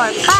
bye.